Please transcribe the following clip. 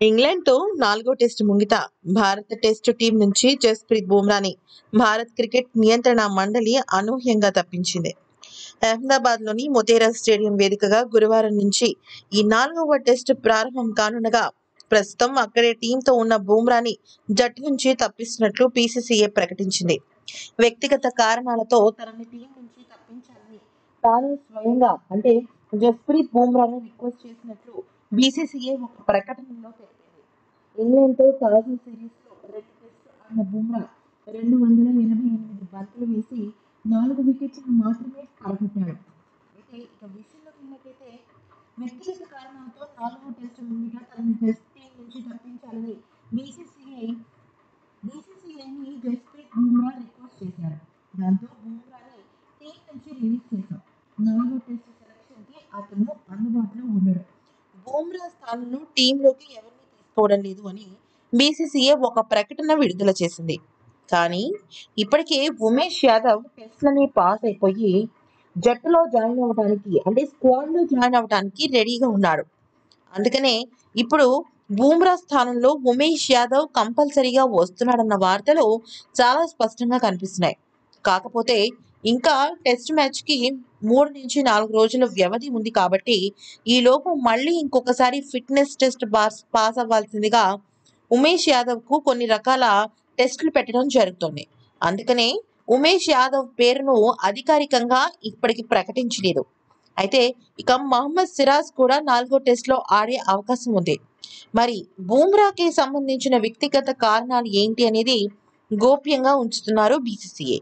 ఇంగ్లాండ్తో నాలుగో టెస్టు ముంగిట భారత టెస్టు టీం నుంచి జస్ప్రీత్ బుమ్రాని భారత్ క్రికెట్ నియంత్రణ మండలి అనూహ్యంగా తప్పించింది. అహ్మదాబాద్లోని మొతేరా స్టేడియం వేదికగా గురువారం నుంచి ఈ నాలుగవ టెస్టు ప్రారంభం కానుండగా ప్రస్తుతం అక్కడే టీంతో ఉన్న బుమ్రాని జట్టు నుంచి తప్పిస్తున్నట్లు పీసీసీఏ ప్రకటించింది. వ్యక్తిగత కారణాలతో తనని టీం నుంచి తప్పించాలని తాను స్వయంగా అంటే జస్ప్రీత్ బుమ్రాను రిక్వెస్ట్ చేసినట్లు బీసీసీఏ ఒక ప్రకటన ఇంగ్లాండ్తో థౌజండ్ సిరీస్లో రెండు టెస్టులు ఆడిన బుమ్రా రెండు వందల ఎనభై ఎనిమిది బంతులు వేసి నాలుగు వికెట్లను మాత్రమే పడగొట్టాడు అయితే ఇక విషయంలోకి వెళ్ళినట్లయితే వ్యక్తిగత కారణాలతో నాలుగో టెస్టు ముందుగా తనని టెస్ట్ టీం నుంచి తప్పించాలని బీసీసీఐ బీసీసీఐని జస్ప్రీత్ బుమ్రా రిక్వెస్ట్ చేశారు. దాంతో బుమ్రాని టీం నుంచి రిలీజ్ చేశాం. నాలుగో టెస్ట్ సెలక్షన్కి అతను అందుబాటులో ఉండడు బుమ్రా స్థానంలో టీంలోకి ఎవరు తీసుకోవడం లేదు అని బీసీసీఏ ఒక ప్రకటన విడుదల చేసింది. కానీ ఇప్పటికే ఉమేష్ యాదవ్ టెస్ట్లని పాస్ అయిపోయి జట్టులో జాయిన్ అవ్వడానికి అంటే స్క్వాడ్లో జాయిన్ అవ్వడానికి రెడీగా ఉన్నాడు. అందుకనే ఇప్పుడు బూమ్రా స్థానంలో ఉమేష్ యాదవ్ కంపల్సరీగా వస్తున్నాడన్న వార్తలు చాలా స్పష్టంగా కనిపిస్తున్నాయి. కాకపోతే ఇంకా టెస్ట్ మ్యాచ్కి మూడు నుంచి నాలుగు రోజుల వ్యవధి ఉంది కాబట్టి ఈ లోపు మళ్ళీ ఇంకొకసారి ఫిట్నెస్ టెస్ట్ పాస్ పాస్ అవ్వాల్సిందిగా ఉమేష్ యాదవ్కు కొన్ని రకాల టెస్టులు పెట్టడం జరుగుతుంది. అందుకనే ఉమేష్ యాదవ్ పేరును అధికారికంగా ఇప్పటికి ప్రకటించలేదు. అయితే ఇక మహమ్మద్ సిరాజ్ కూడా నాలుగో టెస్ట్లో ఆడే అవకాశం ఉంది. మరి బూమ్రాకి సంబంధించిన వ్యక్తిగత కారణాలు ఏంటి అనేది గోప్యంగా ఉంచుతున్నారు బీసీసీఏ